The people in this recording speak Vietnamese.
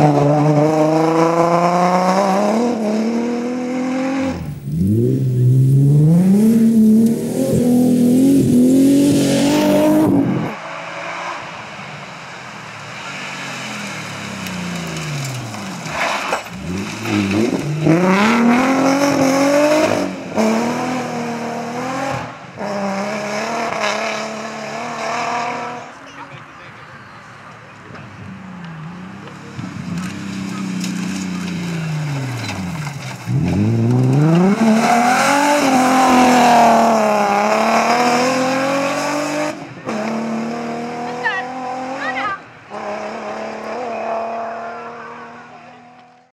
Mm-hmm. Mm-hmm.